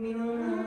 Minum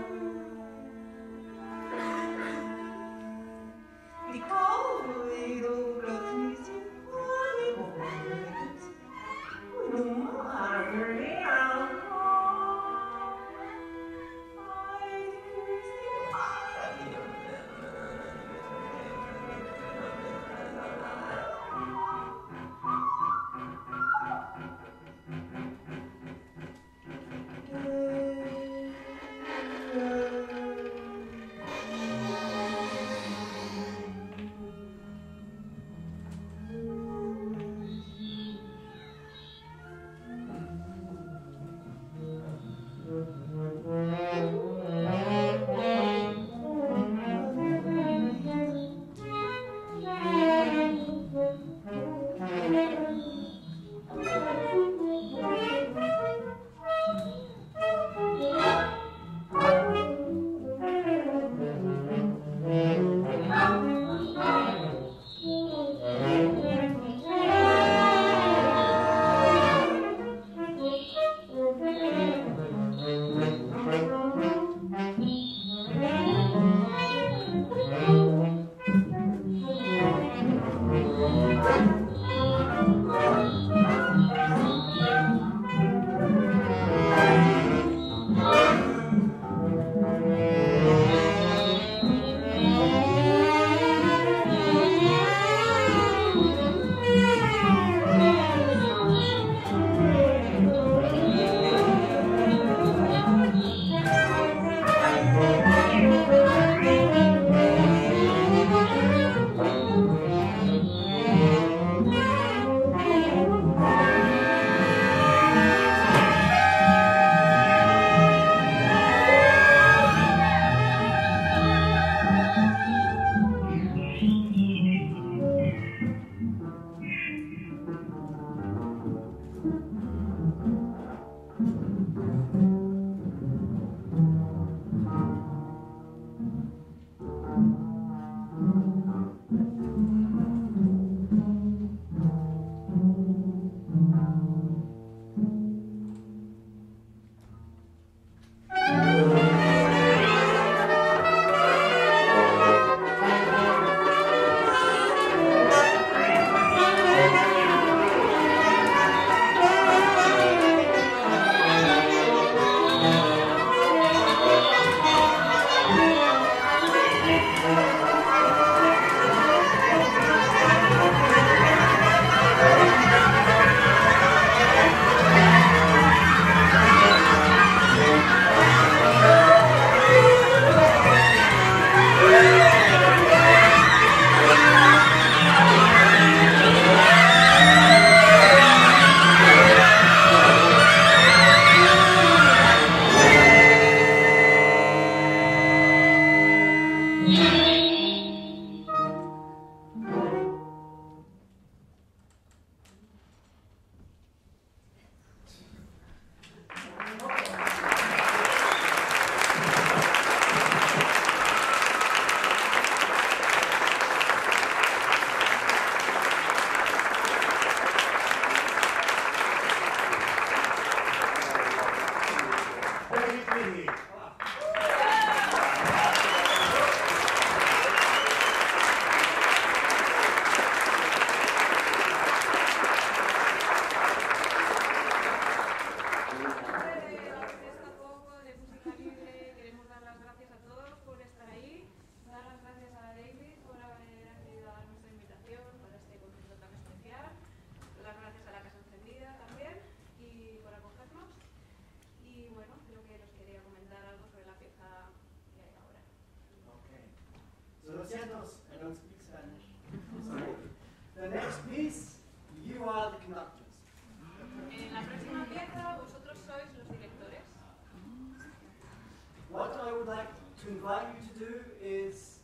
would like you to do is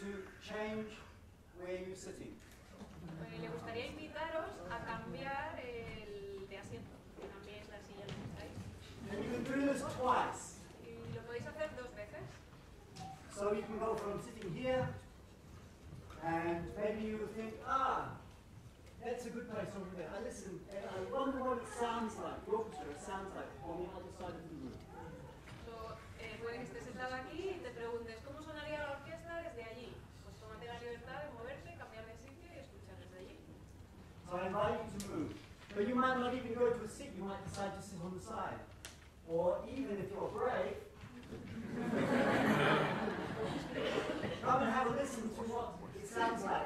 to change where you're sitting. And you can do this twice. So you can go from sitting here, and maybe you think, ah, that's a good place over there. I listen, and I wonder what it sounds like. But you might not even go to a seat, you might decide to sit on the side. Or even if you're brave, come and have a listen to what it sounds like.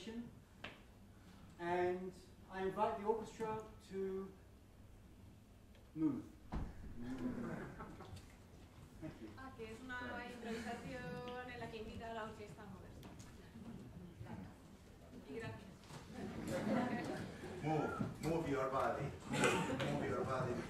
Improvisation, and I invite the orchestra to move. Thank you. Ah, es una improvisación en la que invita a la orquesta a moverse. Y gracias. Move, move your body. Move your body.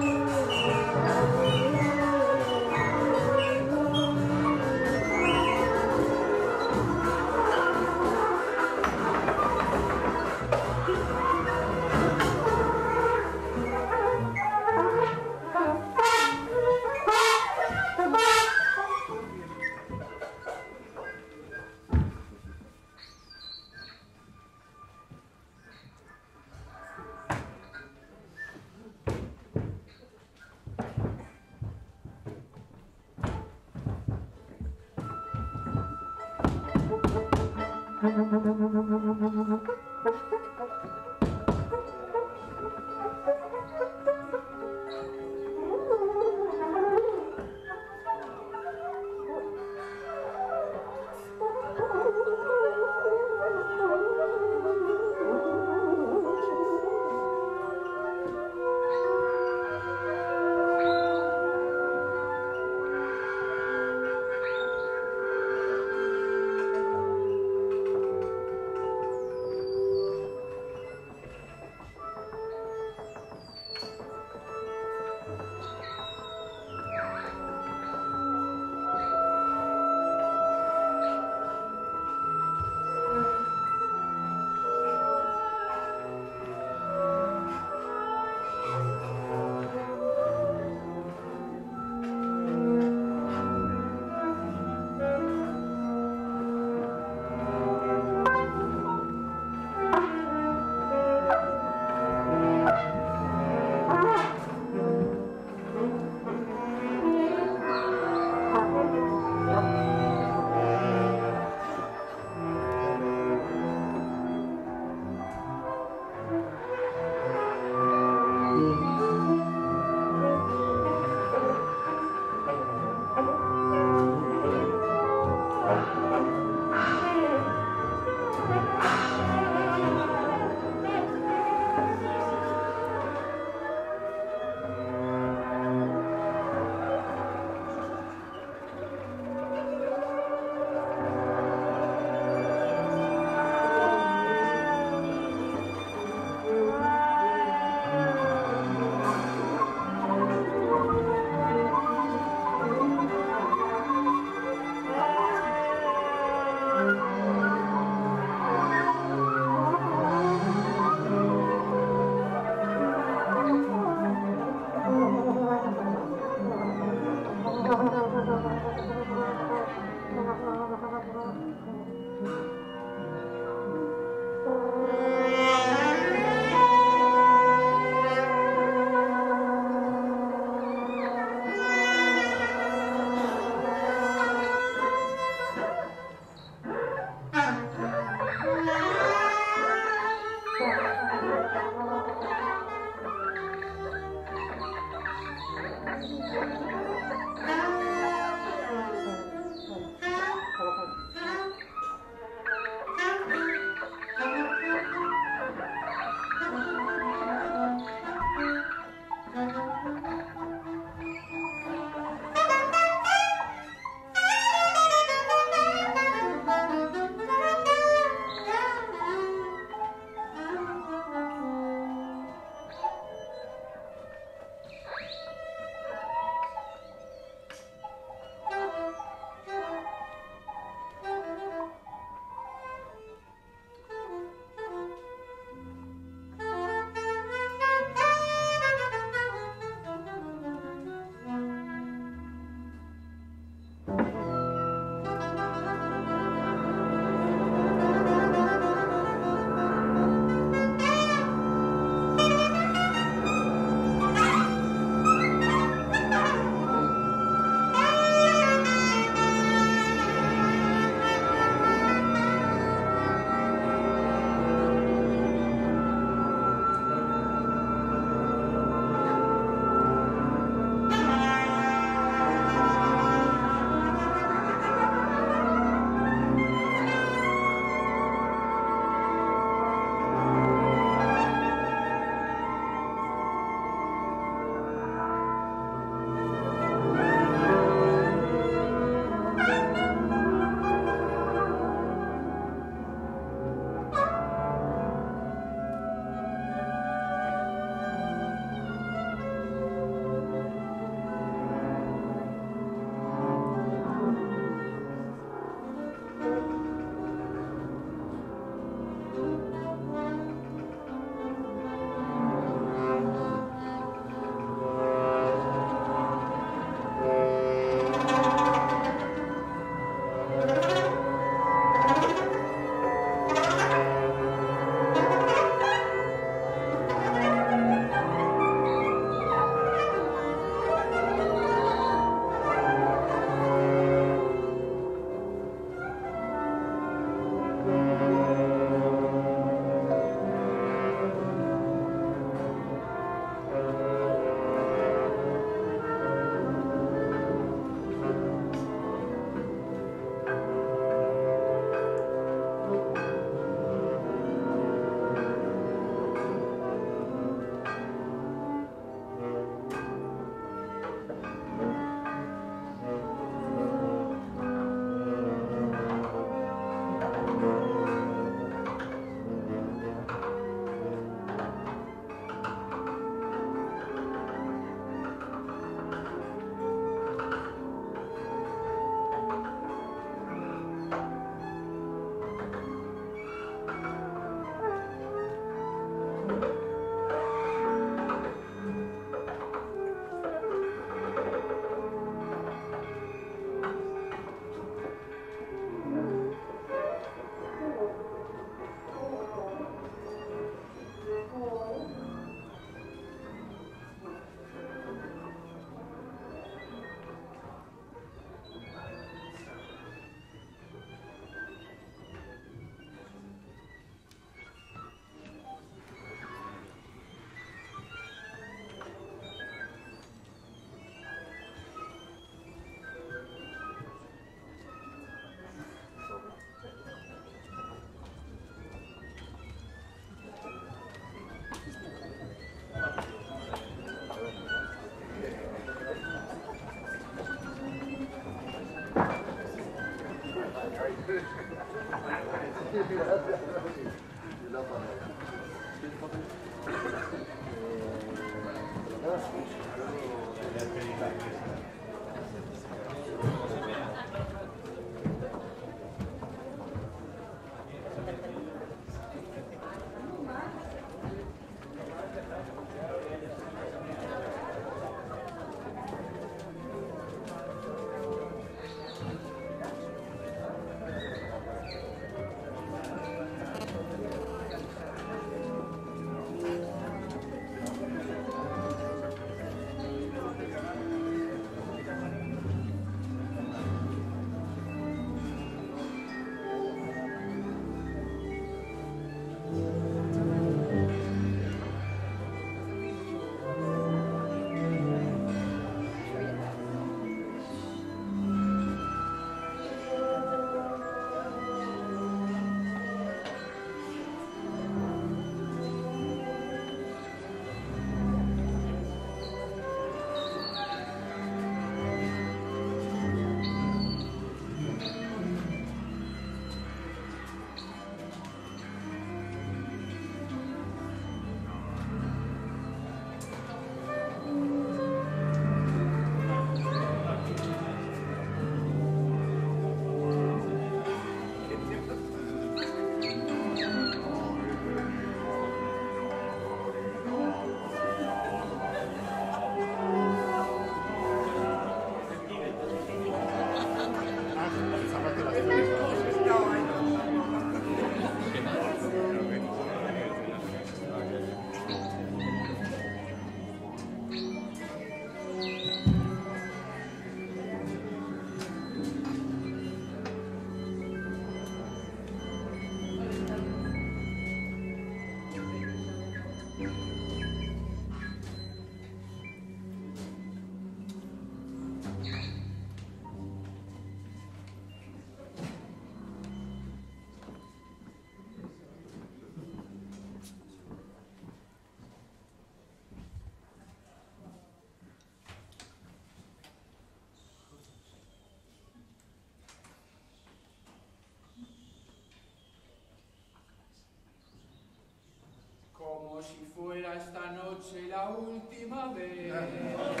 Si fuera esta noche la última vez.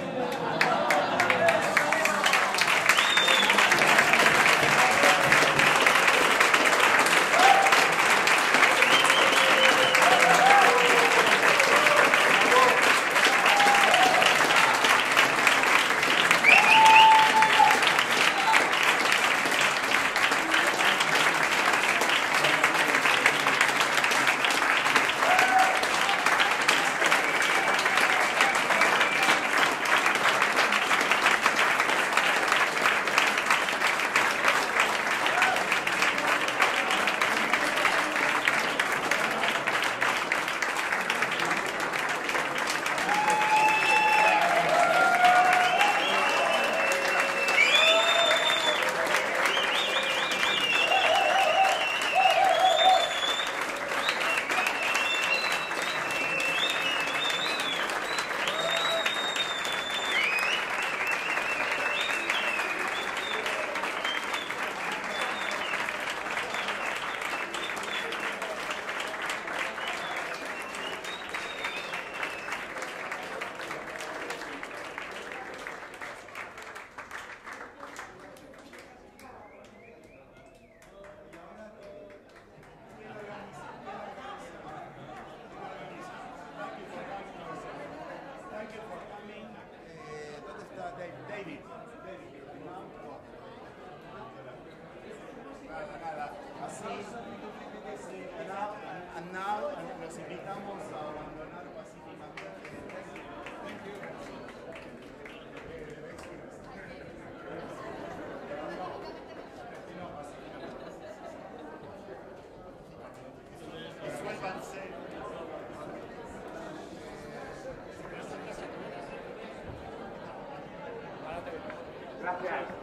Yeah.